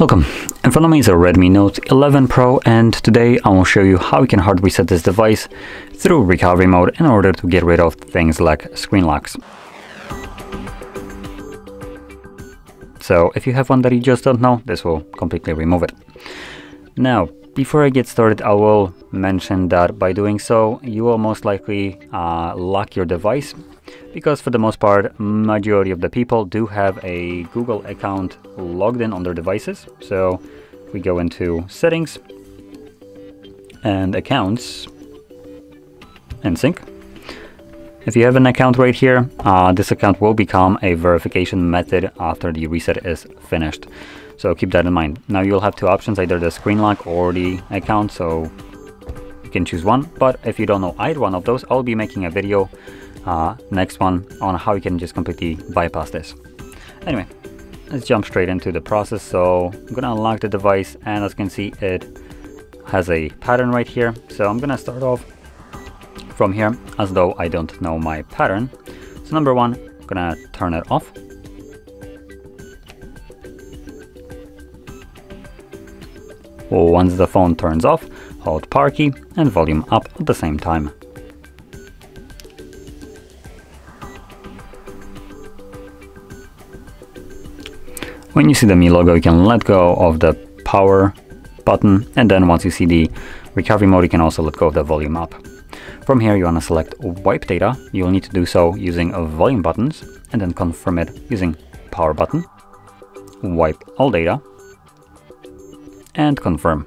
Welcome. In front of me is a Redmi Note 11 Pro and today I will show you how you can hard reset this device through recovery mode in order to get rid of things like screen locks. So if you have one that you just don't know, this will completely remove it. Now, before I get started, I will mention that by doing so, you will most likely uh, lock your device because for the most part, majority of the people do have a Google account logged in on their devices. So we go into settings and accounts and sync. If you have an account right here, uh, this account will become a verification method after the reset is finished. So keep that in mind. Now you'll have two options, either the screen lock or the account. So you can choose one, but if you don't know either one of those, I'll be making a video uh, next one on how you can just completely bypass this. Anyway, let's jump straight into the process. So I'm gonna unlock the device and as you can see, it has a pattern right here. So I'm gonna start off from here as though I don't know my pattern. So number one, I'm gonna turn it off. Once the phone turns off, hold power key and volume up at the same time. When you see the Mi logo, you can let go of the power button, and then once you see the recovery mode, you can also let go of the volume up. From here, you want to select wipe data. You'll need to do so using volume buttons, and then confirm it using power button, wipe all data, and confirm.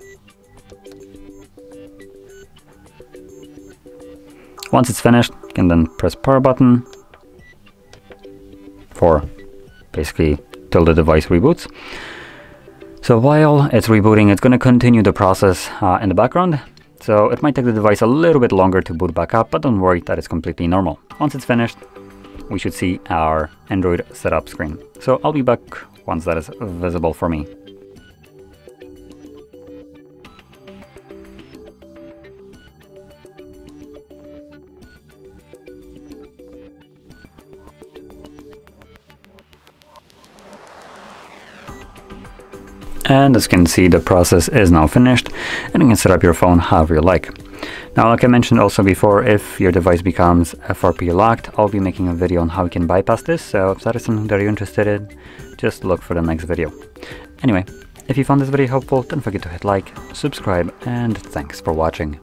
Once it's finished, you can then press power button for basically till the device reboots. So while it's rebooting, it's going to continue the process uh, in the background. So it might take the device a little bit longer to boot back up, but don't worry, that is completely normal. Once it's finished, we should see our Android setup screen. So I'll be back once that is visible for me. And as you can see, the process is now finished and you can set up your phone however you like. Now, like I mentioned also before, if your device becomes FRP locked, I'll be making a video on how you can bypass this. So if that is something that you're interested in, just look for the next video. Anyway, if you found this video helpful, don't forget to hit like, subscribe, and thanks for watching.